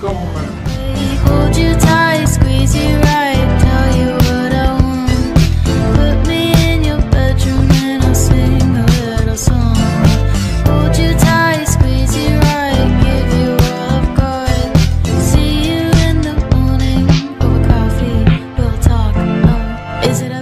government. Hold you tight, squeeze you right, tell you what I want. Put me in your bedroom and I'll sing a little song. Hold you tight, squeeze you right, give you all I've got. See you in the morning over coffee, we'll talk. Oh, is it